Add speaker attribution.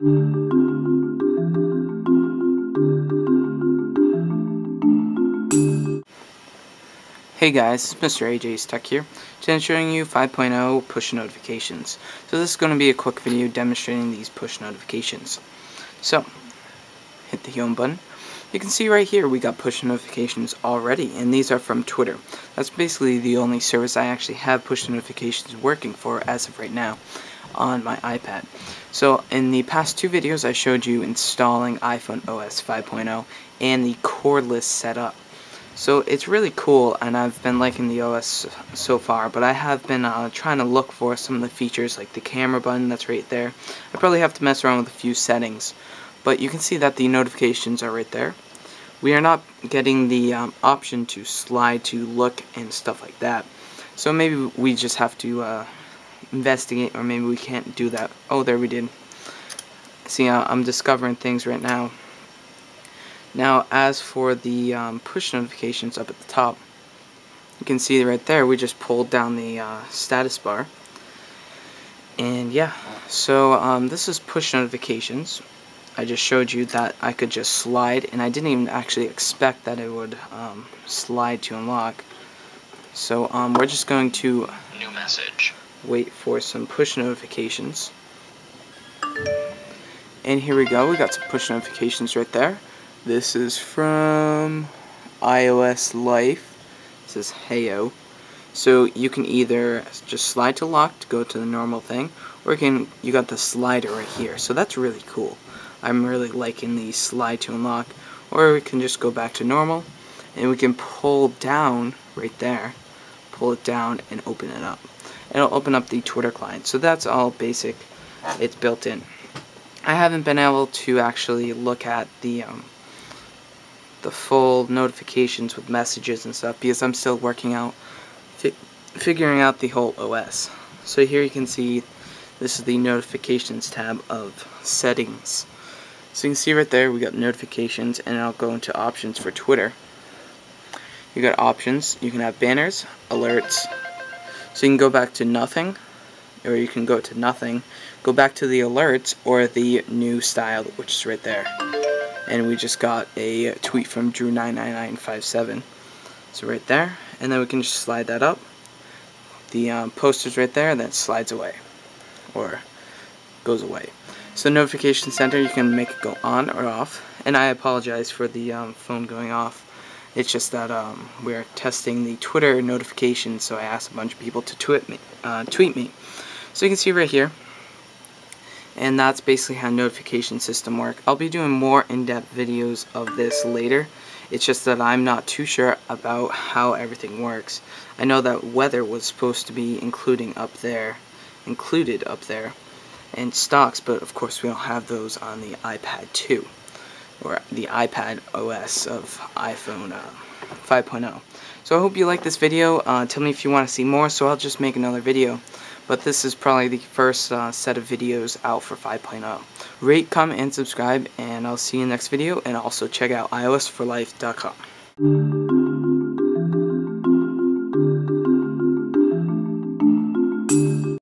Speaker 1: Hey guys, Mr. AJ's Tech here. Today I'm showing you 5.0 push notifications. So this is going to be a quick video demonstrating these push notifications. So, hit the home button. You can see right here we got push notifications already, and these are from Twitter. That's basically the only service I actually have push notifications working for as of right now on my iPad. So in the past two videos I showed you installing iPhone OS 5.0 and the cordless setup. So it's really cool and I've been liking the OS so far, but I have been uh, trying to look for some of the features like the camera button that's right there. I probably have to mess around with a few settings, but you can see that the notifications are right there. We are not getting the um, option to slide to look and stuff like that. So maybe we just have to uh, investigate or maybe we can't do that. Oh, there we did. See, I'm discovering things right now. Now, as for the um, push notifications up at the top, you can see right there, we just pulled down the uh, status bar. And yeah, so um, this is push notifications. I just showed you that I could just slide, and I didn't even actually expect that it would um, slide to unlock. So um, we're just going to
Speaker 2: new message.
Speaker 1: Wait for some push notifications. And here we go. We got some push notifications right there. This is from iOS Life. This is Heyo. So you can either just slide to lock to go to the normal thing, or you can you got the slider right here. So that's really cool. I'm really liking the slide to unlock. Or we can just go back to normal, and we can pull down right there, pull it down and open it up. It'll open up the Twitter client. So that's all basic. It's built in. I haven't been able to actually look at the um, the full notifications with messages and stuff because I'm still working out fi figuring out the whole OS. So here you can see this is the notifications tab of settings. So you can see right there we got notifications and I'll go into options for Twitter. You got options, you can have banners, alerts. So you can go back to nothing or you can go to nothing, go back to the alerts or the new style which is right there and we just got a tweet from Drew99957. So right there, and then we can just slide that up. The um, poster's right there, and then it slides away, or goes away. So notification center, you can make it go on or off, and I apologize for the um, phone going off. It's just that um, we're testing the Twitter notifications, so I asked a bunch of people to tweet me. Uh, tweet me. So you can see right here, and that's basically how notification system work. I'll be doing more in-depth videos of this later. It's just that I'm not too sure about how everything works. I know that weather was supposed to be including up there, included up there, and stocks, but of course we don't have those on the iPad 2 or the iPad OS of iPhone uh, 5.0. So I hope you like this video. Uh, tell me if you want to see more, so I'll just make another video but this is probably the first uh, set of videos out for 5.0. Rate, comment, and subscribe, and I'll see you in the next video, and also check out iOSforlife.com.